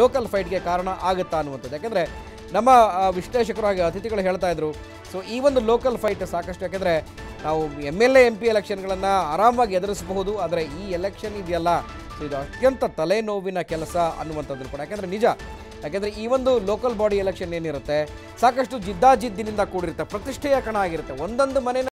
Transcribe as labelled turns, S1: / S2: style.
S1: Local ಫೈಟ್ಗೆ ಕಾರಣ ಆಗುತ್ತಾ ಅನ್ನುವಂಥದ್ದು. ಯಾಕೆಂದರೆ ನಮ್ಮ ವಿಶ್ಲೇಷಕರು ಹಾಗೆ ಅತಿಥಿಗಳು ಹೇಳ್ತಾ ಇದ್ರು. ಸೊ ಈ ಒಂದು ಲೋಕಲ್ ಫೈಟ್ ಸಾಕಷ್ಟು. ಯಾಕೆಂದರೆ ನಾವು M L A, M P ಎಲೆಕ್ಷನ್ಗಳನ್ನು ಆರಾಮಾಗಿ ಎದುರಿಸಬಹುದು. ಆದರೆ ಈ ಎಲೆಕ್ಷನ್ ಇದೆಯಲ್ಲ, ಸೊ ಇದು ಅತ್ಯಂತ ತಲೆನೋವಿನ ಕೆಲಸ ಅನ್ನುವಂಥದ್ದು ಕೂಡ. ಯಾಕೆಂದರೆ ನಿಜ, ಯಾಕೆಂದರೆ ಈ ಒಂದು ಲೋಕಲ್ ಬಾಡಿ ಎಲೆಕ್ಷನ್ ಏನಿರುತ್ತೆ, ಸಾಕಷ್ಟು ಜಿದ್ದಾಜಿದ್ದಿನಿಂದ ಕೂಡಿರುತ್ತೆ, ಪ್ರತಿಷ್ಠೆಯ ಕಣ ಆಗಿರುತ್ತೆ. ಒಂದೊಂದು ಮನೆ